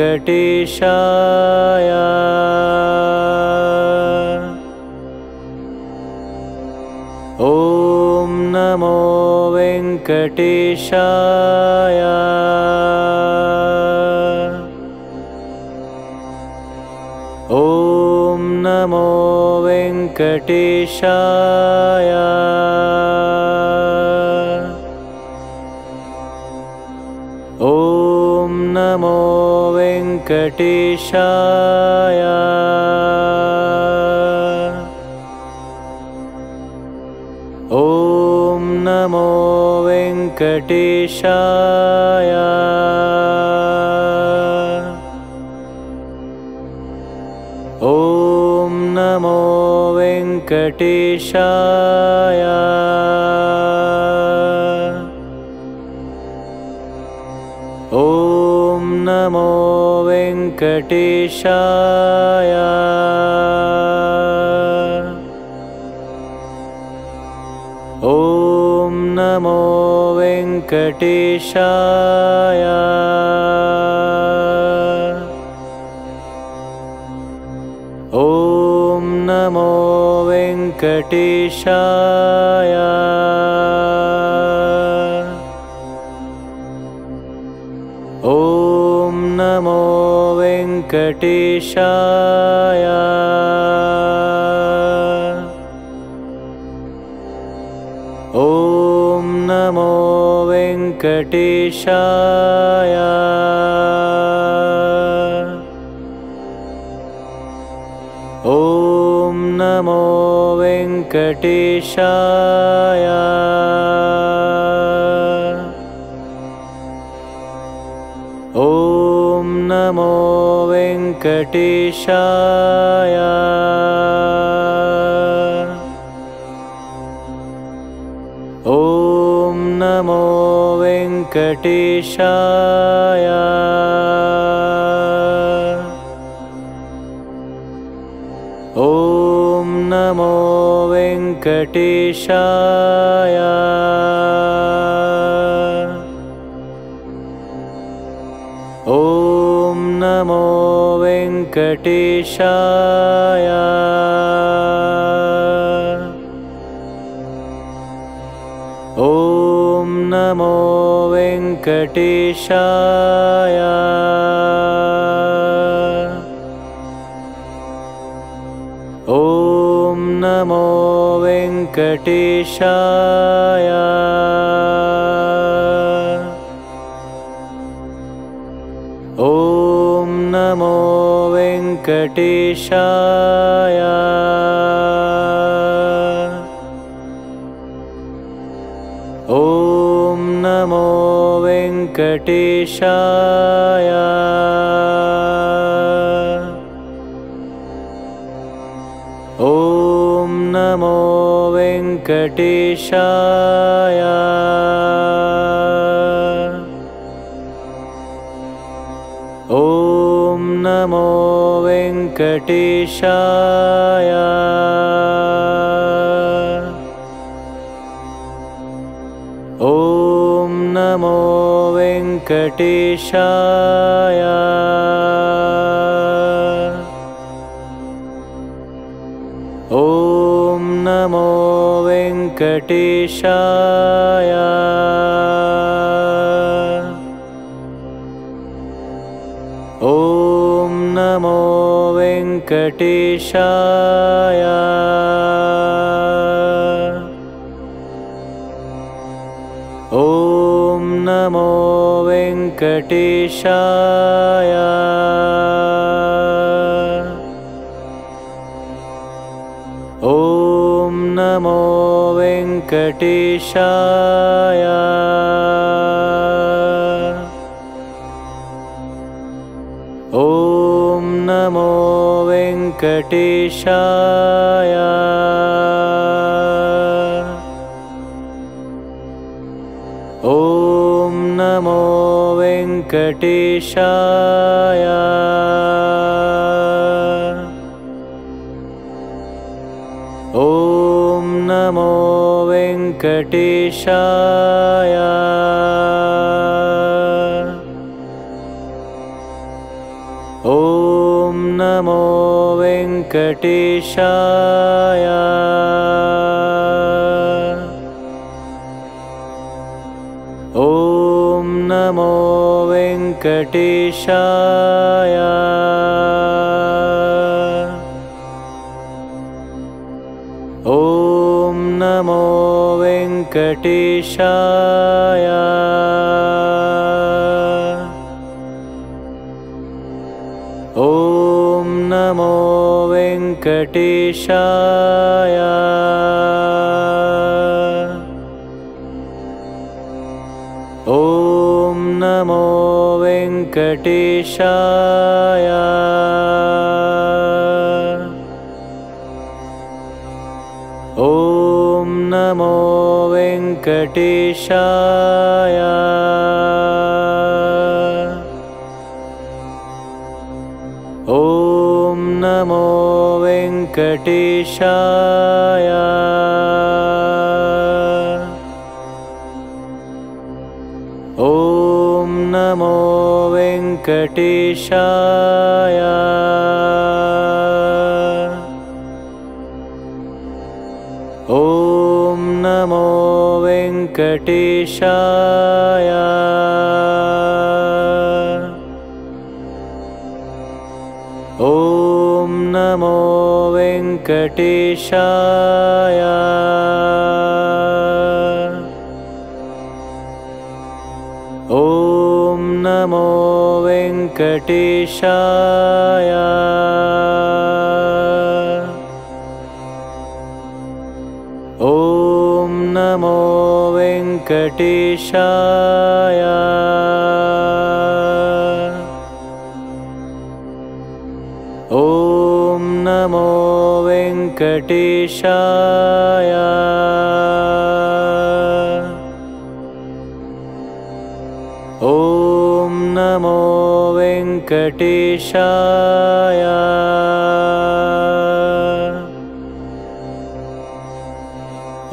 वेङ्कटेशाय। ॐ नमो वेङ्कटेशाय। ॐ नमो वेङ्कटेशाय वेङ्कटेशाय। ॐ नमो वेङ्कटेशाय। ॐ नमो वेङ्कटेशाय वेङ्कटेशाय। ॐ नमो वेङ्कटेशाय। ॐ नमो वेङ्कटेशाय वेङ्कटेशाय। ॐ नमो वेङ्कटेशाय। ॐ नमो वेङ्कटेशाय वेङ्कटेशाय ॐ नमो वेङ्कटेशाय। ॐ नमो वेङ्कटेशाय वेङ्कटेशाय। ॐ नमो वेङ्कटेशाय। ॐ नमो वेङ्कटेशाय वेङ्कटेशाय। ॐ नमो वेङ्कटेशाय। ॐ नमो वेङ्कटेशाय वेङ्कटेशाय। ॐ नमो वेङ्कटेशाय ॐ नमो वेङ्कटेशाय। ॐ नमो वेङ्कटेशाय वेङ्कटेशाय ॐ नमो वेङ्कटेशाय। ॐ नमो वेङ्कटेशाय वेङ्कटेशाय। ॐ नमो वेङ्कटेशाय। ॐ नमो वेङ्कटेशाय। ॐ नमो वेङ्कटेशाय। ॐ नमो वेङ्कटेशाय। ॐ नमो वेङ्कटेशाय वेङ्कटेशाय। ॐ नमो वेङ्कटेशाय। ॐ नमो वेङ्कटेशाय वेङ्कटेशाय। ॐ नमो वेङ्कटेशाय। ॐ नमो वेङ्कटेशाय वेङ्कटेशाय ॐ नमो वेङ्कटेशाय।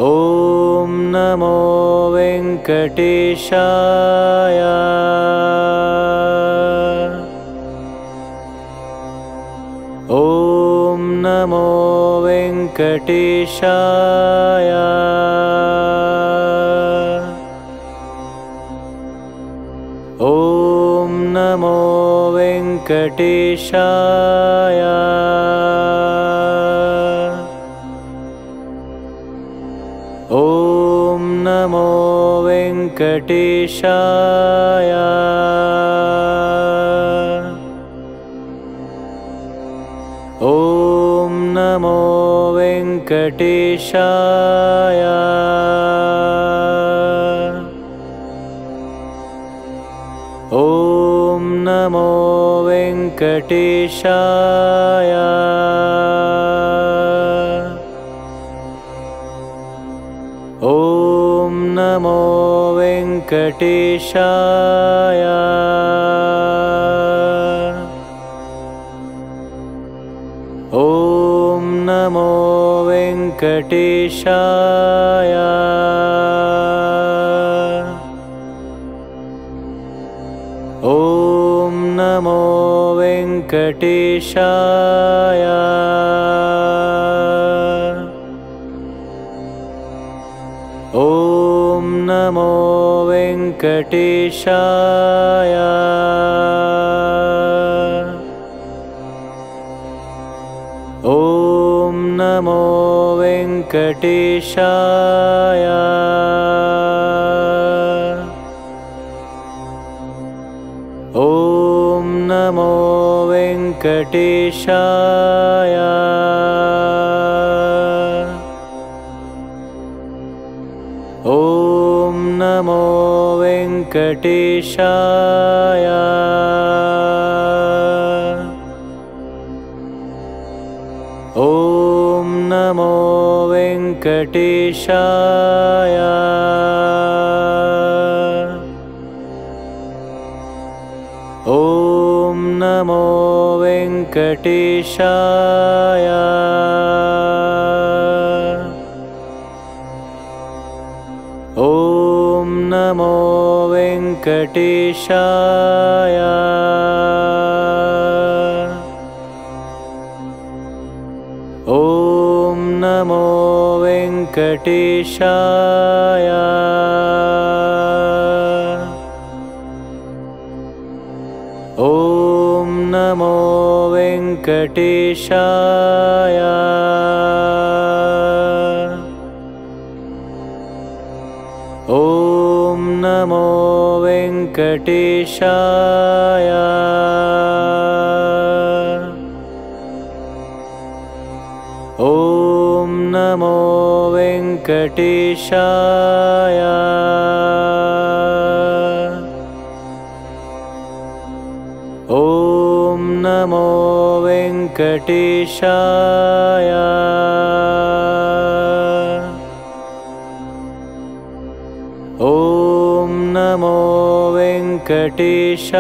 ॐ नमो वेङ्कटेशाय वेङ्कटेशाय ॐ नमो वेङ्कटेशाय। ॐ नमो वेङ्कटेशाय वेङ्कटेशाय। ॐ नमो वेङ्कटेशाय। ॐ नमो वेङ्कटेशाय वेङ्कटेशाय। ॐ नमो वेङ्कटेशाय। ॐ नमो वेङ्कटेशाय वेङ्कटेशाय। ॐ नमो वेङ्कटेशाय। ॐ नमो वेङ्कटेशाय ॐ नमो वेङ्कटेशाय। ॐ नमो वेङ्कटेशाय वेङ्कटेशाय। ॐ नमो वेङ्कटेशाय। ॐ नमो वेङ्कटेशाय वेङ्कटेशाय। ॐ नमो वेङ्कटेशाय। ॐ नमो वेङ्कटेशाय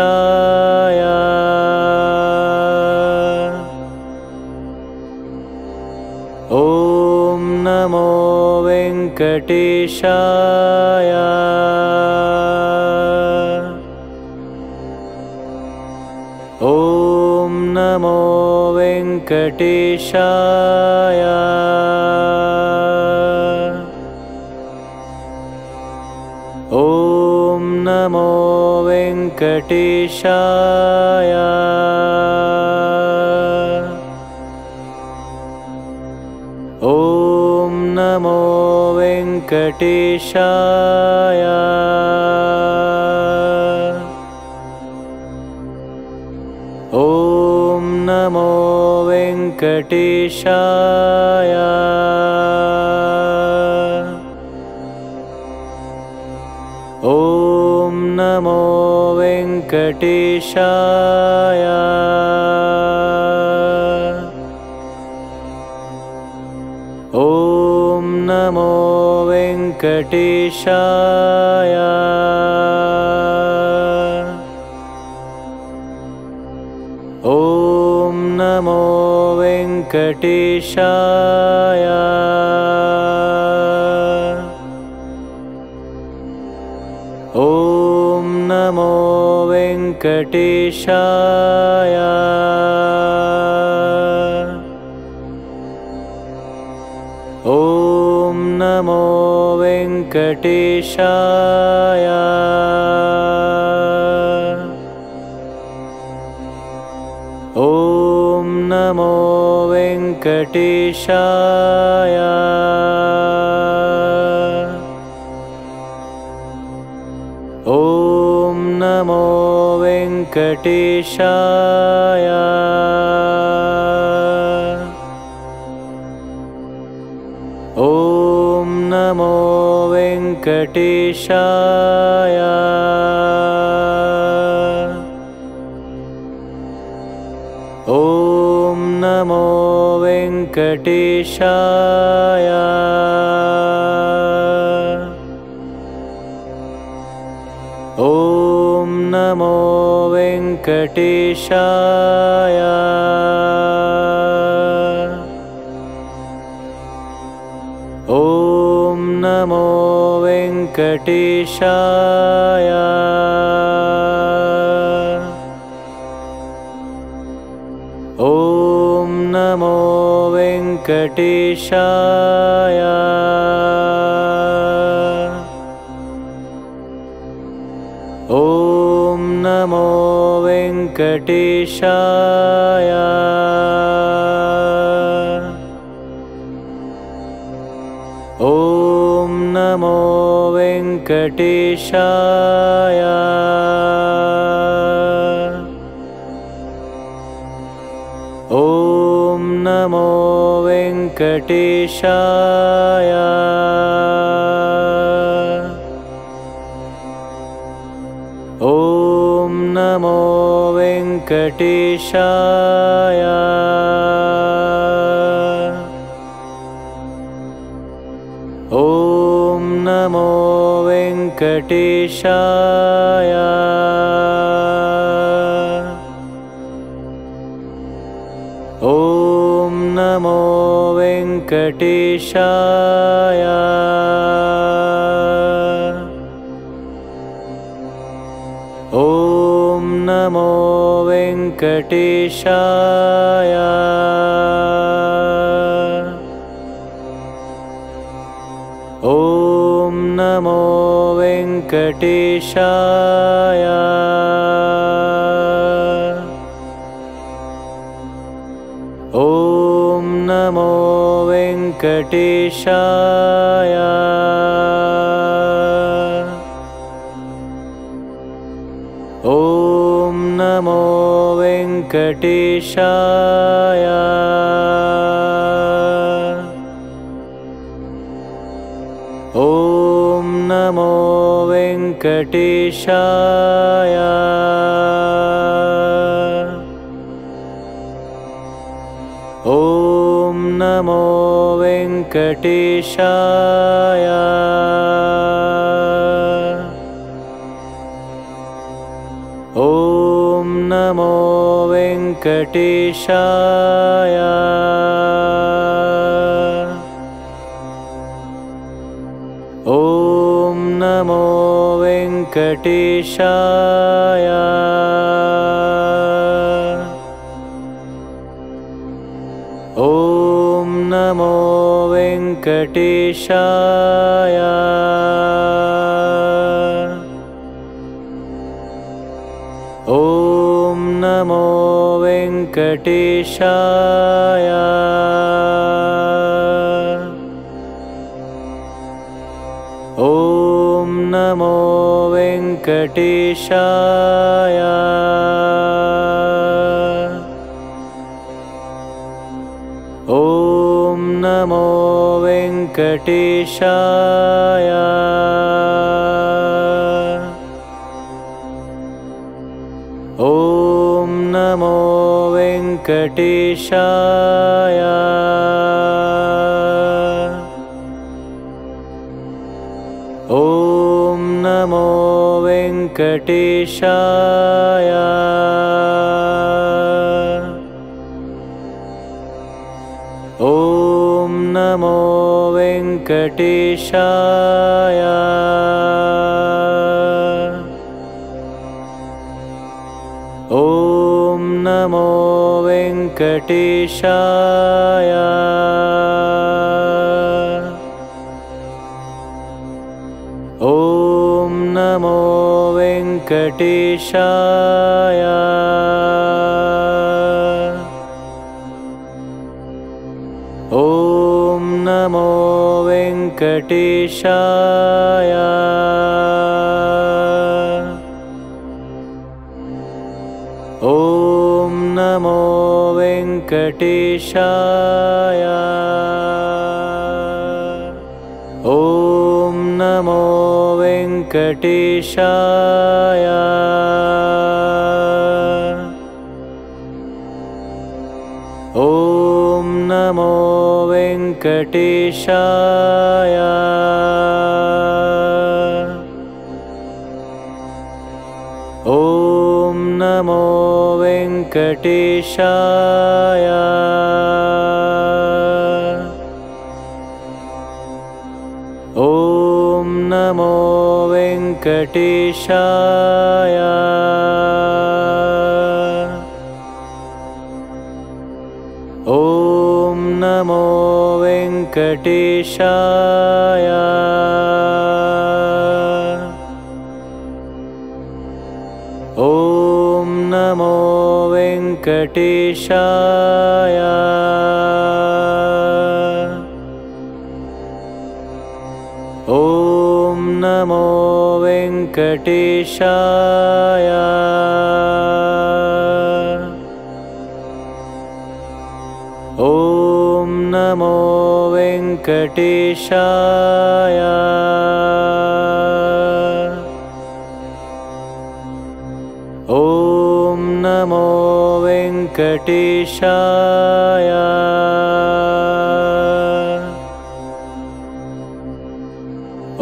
वेङ्कटेशाय। ॐ नमो वेङ्कटेशाय। ॐ नमो वेङ्कटेशाय वेङ्कटेशाय। ॐ नमो वेङ्कटेशाय। ॐ नमो वेङ्कटेशाय वेङ्कटेशाय। ॐ नमो वेङ्कटेशाय। ॐ नमो वेङ्कटेशाय वेङ्कटेशाय। ॐ नमो वेङ्कटेशाय। ॐ नमो वेङ्कटेशाय वेङ्कटेशाय। ॐ नमो वेङ्कटेशाय। ॐ नमो वेङ्कटेशाय वेङ्कटेशाय। ॐ नमो वेङ्कटेशाय। ॐ नमो वेङ्कटेशाय। ॐ नमो वेङ्कटेशाय। ॐ नमो वेङ्कटेशाय। ॐ नमो वेङ्कटेशाय वेङ्कटेशाय। ॐ नमो वेङ्कटेशाय। ॐ नमो वेङ्कटेशाय वेङ्कटेशाय। ॐ नमो वेङ्कटेशाय। ॐ नमो वेङ्कटेशाय वेङ्कटेशाय। ॐ नमो वेङ्कटेशाय। ॐ नमो वेङ्कटेशाय वेङ्कटेशाय। ॐ नमो वेङ्कटेशाय। ॐ नमो वेङ्कटेशाय वेङ्कटेशाय। ॐ नमो वेङ्कटेशाय। ॐ नमो वेङ्कटेशाय वेङ्कटेशाय ॐ नमो वेङ्कटेशाय। ॐ नमो वेङ्कटेशाय वेङ्कटेशाय ॐ नमो वेङ्कटेशाय। ॐ नमो वेङ्कटेशाय। ॐ नमो वेङ्कटेशाय वेङ्कटेशाय। ॐ नमो वेङ्कटेशाय। ॐ नमो वेङ्कटेशाय वेङ्कटेशाय। ॐ नमो वेङ्कटेशाय। ॐ नमो वेङ्कटेशाय वेङ्कटेशाय। ॐ नमो वेङ्कटेशाय।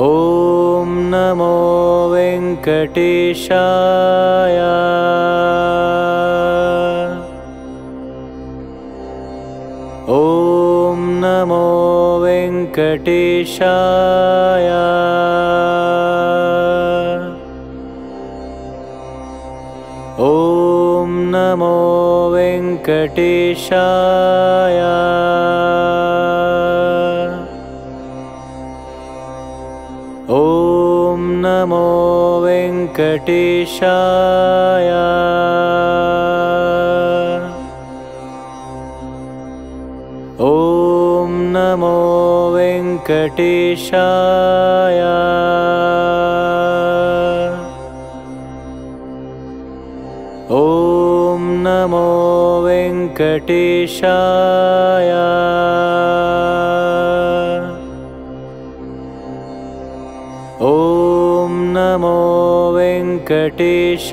ॐ नमो वेङ्कटेशाय। ॐ नमो वेङ्कटेशाय। ॐ नमो वेङ्कटेशाय। ॐ नमो वेङ्कटिशाय। वेङ्कटेशाय। ॐ नमो वेङ्कटेशाय। ॐ नमो वेङ्कटेशाय।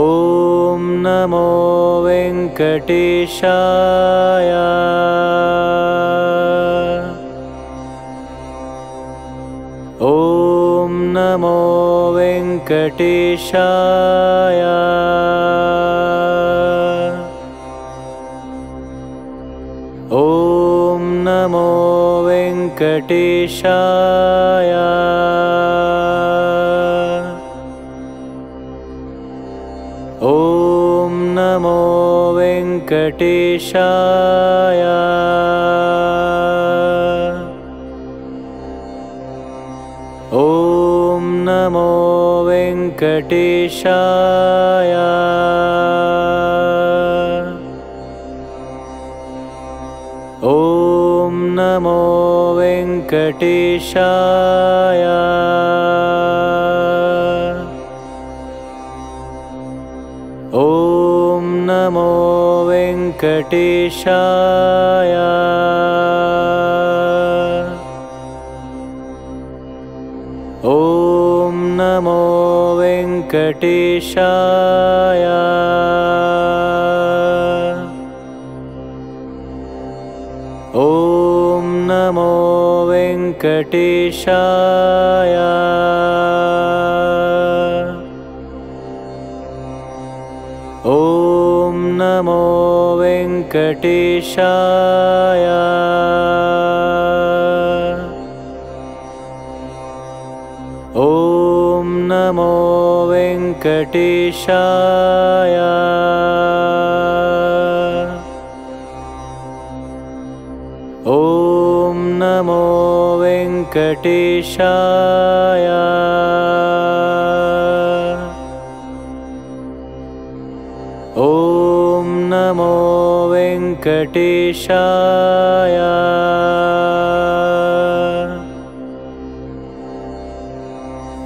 ॐ नमो वेङ्कटेशाय। ॐ नमो वेङ्कटेशाय। ॐ नमो वेङ्कटेशाय वेङ्कटेशाय। ॐ नमो वेङ्कटेशाय। ॐ नमो वेङ्कटेशाय वेङ्कटेशाय ॐ नमो वेङ्कटेशाय। ॐ नमो वेङ्कटेशाय वेङ्कटेशाय। ॐ नमो वेङ्कटेशाय। ॐ नमो वेङ्कटेशाय वेङ्कटेशाय।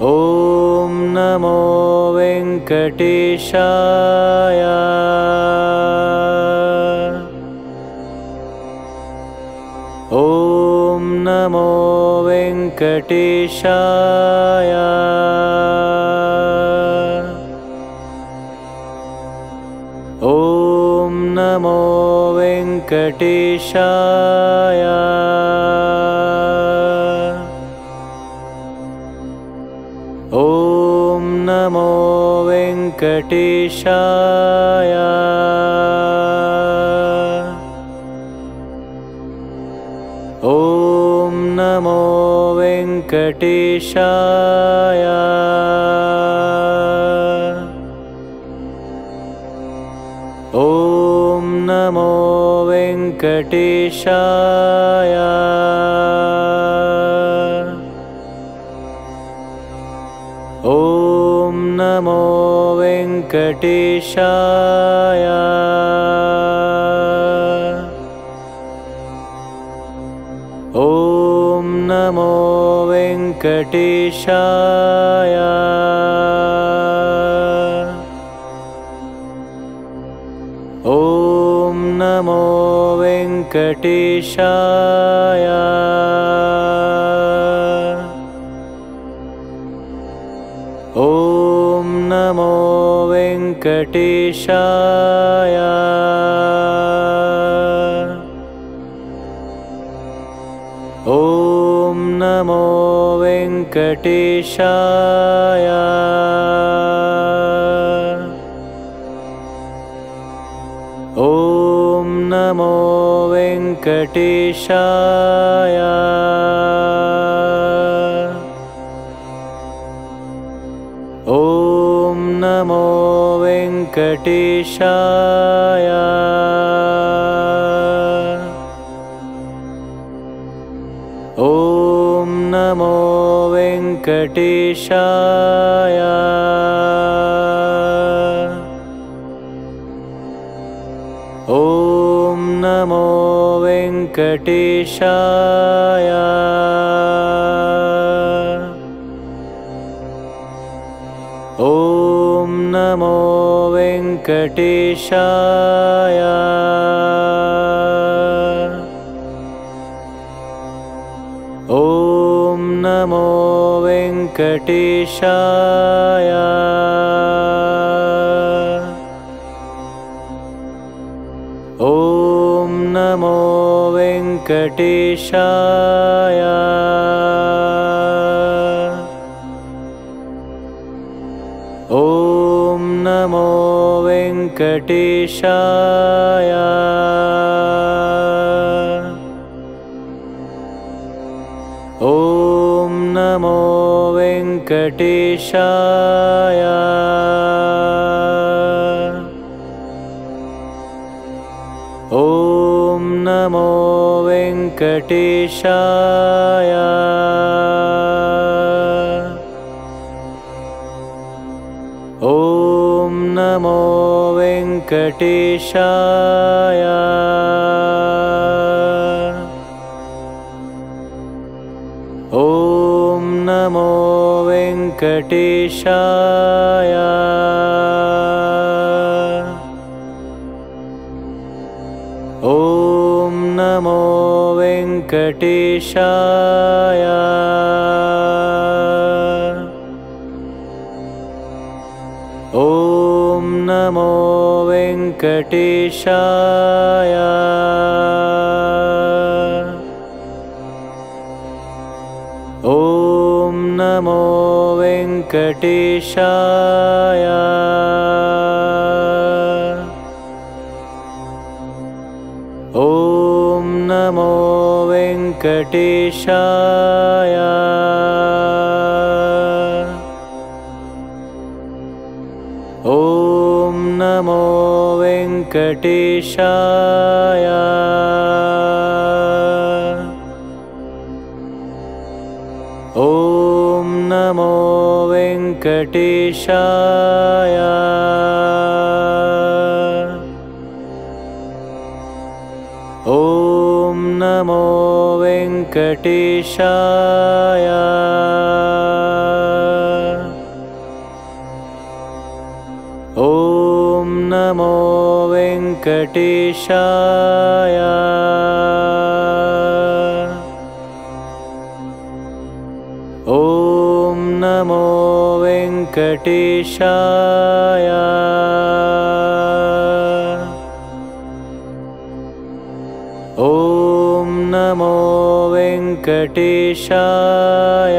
ॐ नमो वेङ्कटेशाय। ॐ नमो वेङ्कटेशाय वेङ्कटेशाय ॐ नमो वेङ्कटेशाय। ॐ नमो वेङ्कटेशाय वेङ्कटेशाय। ॐ नमो वेङ्कटेशाय। ॐ नमो वेङ्कटेशाय वेङ्कटेशाय। ॐ नमो वेङ्कटेशाय। ॐ नमो वेङ्कटेशाय वेङ्कटेशाय। ॐ नमो वेङ्कटेशाय। ॐ नमो वेङ्कटेशाय। वेङ्कटेशाय। ॐ नमो वेङ्कटेशाय। ॐ नमो वेङ्कटेशाय वेङ्कटेशाय। ॐ नमो वेङ्कटेशाय। ॐ नमो वेङ्कटेशाय वेङ्कटेशाय। ॐ नमो वेङ्कटेशाय। ॐ नमो वेङ्कटेशाय वेङ्कटेशाय। ॐ नमो वेङ्कटेशाय। ॐ नमो वेङ्कटेशाय वेङ्कटेशाय ॐ नमो वेङ्कटेशाय। ॐ नमो वेङ्कटेशाय वेङ्कटेशाय। ॐ नमो वेङ्कटेशाय। ॐ नमो वेङ्कटेशाय वेङ्कटेशाय।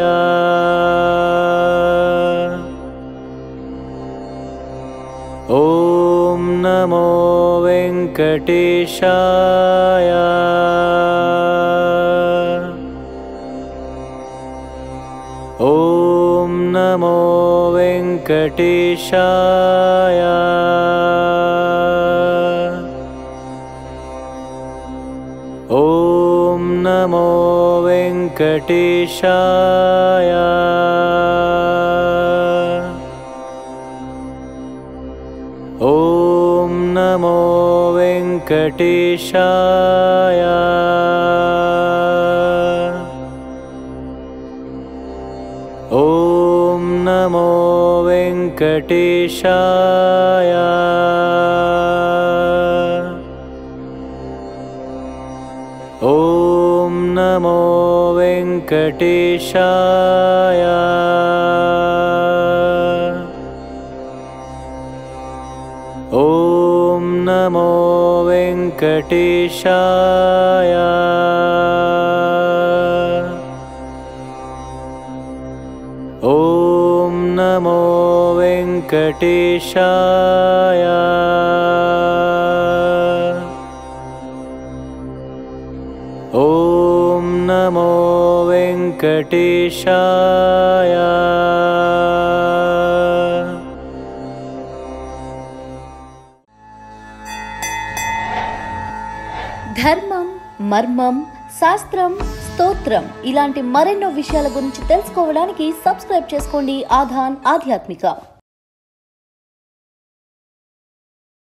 ॐ नमो वेङ्कटेशाय। ॐ नमो वेङ्कटेशाय वेङ्कटेशाय। ॐ नमो वेङ्कटेशाय। ॐ नमो वेङ्कटेशाय। ॐ नमो वेङ्कटेशाय। ॐ नमो वेङ्कटेशाय। ॐ नमो वेङ्कटेशाय వెంకటేశాయ. ధర్మం మర్మం శాస్త్రం స్తోత్రం ఇలాంటి మరెన్నో విషయాల గురించి తెలుసుకోవడానికి సబ్స్క్రైబ్ చేసుకోండి ఆధాన్ ఆధ్యాత్మిక.